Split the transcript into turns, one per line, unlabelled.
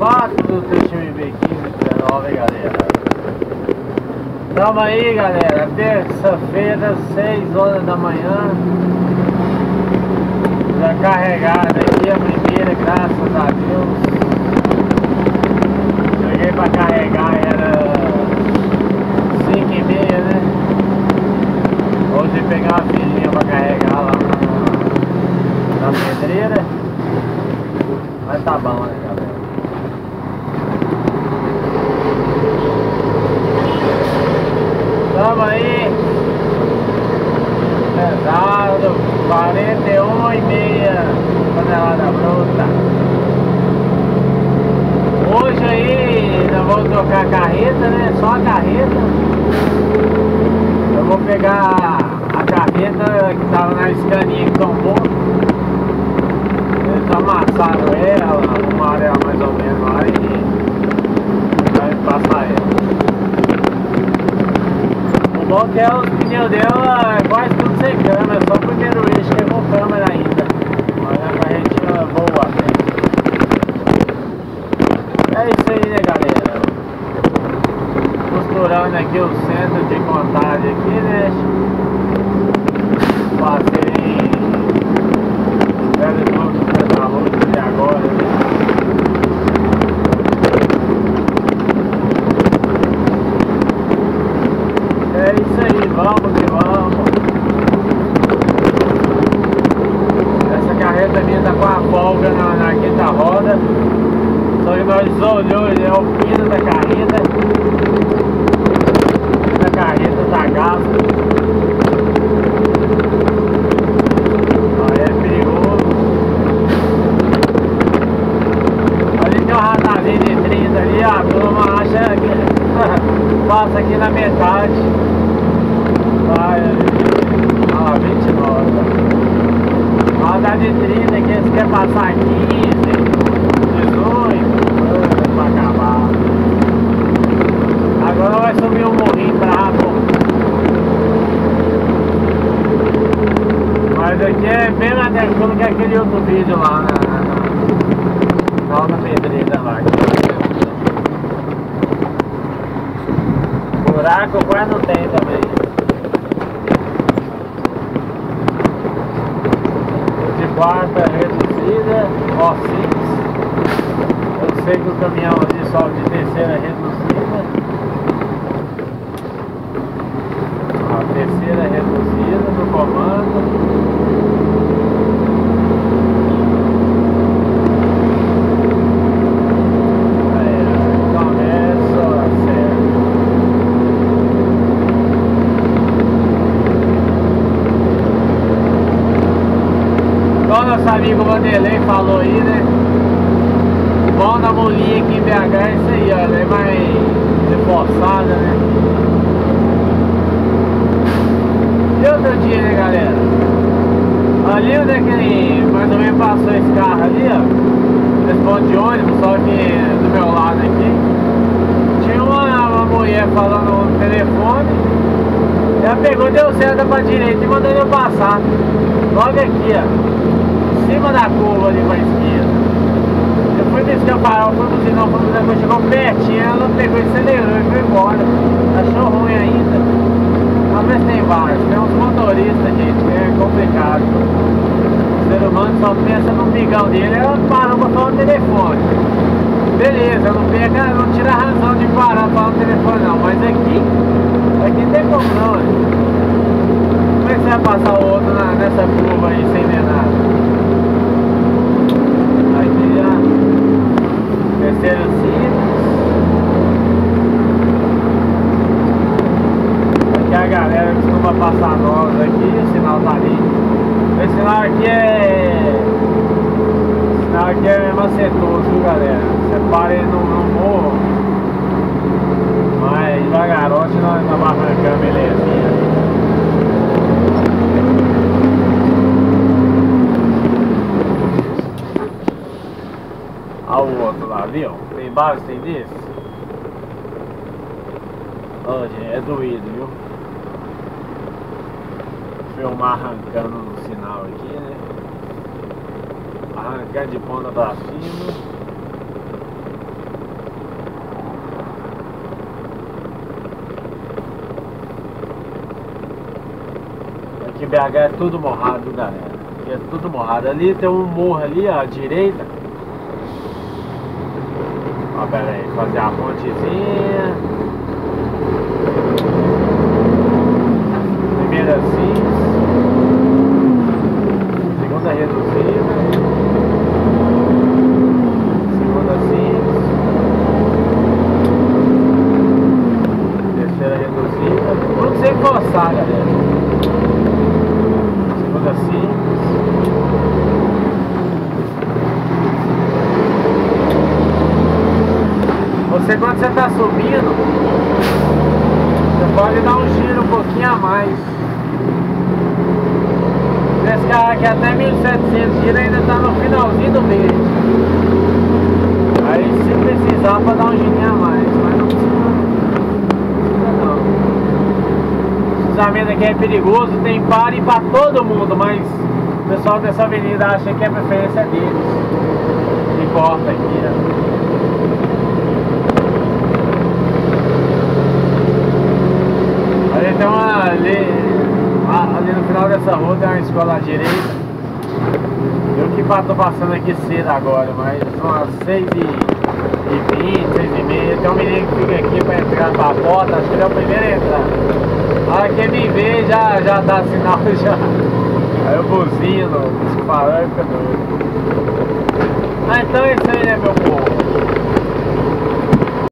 4 do TXMB 1519, galera. Tamo aí, galera. Terça-feira, 6 horas da manhã. Já carregada aqui a primeira, graças a Deus. Cheguei pra carregar, era 5 e meia, né? Hoje pegar uma filhinha pra carregar lá na, na pedreira. Mas tá bom, né, galera? Tamo aí. Pesado, 41 e meia tonelada bruta. Hoje aí nós vamos trocar a carreta, né? Só a carreta. Eu vou pegar a carreta que tava na escaninha que tombou. Eles amassaram ela, arrumaram ela mais ou menos lá e vai passar ela. O bom que é os pneus dela é sem câmera, só o primeiro eixo que é com câmera ainda. Mas a boa até. É isso aí né galera. Costurando aqui o centro de contagem aqui, né? Passei velho tudo da luz e agora. Né? É isso aí, vamos que vamos. Tá com a folga na, na quinta roda. Só que nós ele é o pino da carreta. A carreta tá gasta. Aí é perigoso. Ali tem um radarzinho de 30 ali, a turma acha que passa aqui na metade. Vai ali. Ah, 29. Radar de 30 que eles querem passar 15, 18, pra acabar. Agora vai subir um morrinho bravo. Mas aqui é bem mais tranquilo que aquele outro vídeo lá na, na pedreira lá. Buraco quase não tem também. De quarta reduzida, O6. Eu sei que o caminhão ali só de terceira reduzida. Terceira reduzida no comando. Aí, começa a sério. Igual nosso amigo Vanderlei falou aí, né? Bom da molinha aqui em BH é isso aí, ó. Ela é mais reforçada, né? E outro dia, né, galera? Ali onde é que mais ou menos passou esse carro ali, ó. Esse ponto de ônibus, só que do meu lado aqui. Tinha uma, uma mulher falando no telefone. Pegou, deu seta pra direita e mandou eu passar. Logo aqui, ó. Em cima da curva ali pra esquerda. Eu fui descer o farol, fui buzinar, fui buzinar, chegou pertinho, ela pegou e acelerou e foi embora. Achou ruim ainda. Talvez tem vários, tem uns motoristas, gente, é complicado. O ser humano só pensa no bigão dele, ela parou pra falar no telefone. Beleza, não pega, não tira a razão de parar pra falar no telefone não, mas aqui, aqui não tem como não, né? Como é que você vai passar o nessa curva aí sem ver nada? Aqui já. Terceiro ciclo. Aqui a galera costuma passar nós aqui, o sinal tá ali. Esse sinal aqui é. O sinal aqui é macetoso, viu galera? Você para ele no, no morro. Mas devagarote nós, nós arrancamos ele assim. viu? Tem vários tem desse. Olha, gente, é doído, viu? Filmar arrancando no sinal aqui, né? Arrancar de ponta pra cima. Aqui BH é tudo morrado, galera. Aqui é tudo morrado. Ali tem um morro ali, à direita Pera aí, fazer a pontezinha. Primeira CIS. Segunda reduzida. Segunda CIS. Terceira reduzida. Tudo sem forçar, galera. Segunda CIS. Você quando você está subindo, você pode dar um giro um pouquinho a mais. Esse carro aqui até 1700 giros ainda está no finalzinho do mês. Aí se precisar para dar um girinho a mais, mas não precisa, não. O cruzamento aqui é perigoso, tem pare para todo mundo, mas o pessoal dessa avenida acha que é preferência deles. Que corta aqui, né? Tem uma. Ali, ali no final dessa rua tem uma escola à direita. Eu que tô passando aqui cedo agora, mas são as 6 e, e 20, 6 e meia. Tem um menino que fica aqui pra entrar pra porta, acho que ele é o primeiro a entrar. A hora que ele me vê já, já dá sinal já. Aí eu buzino, os fica doido. Ah, então é isso aí, né, meu povo?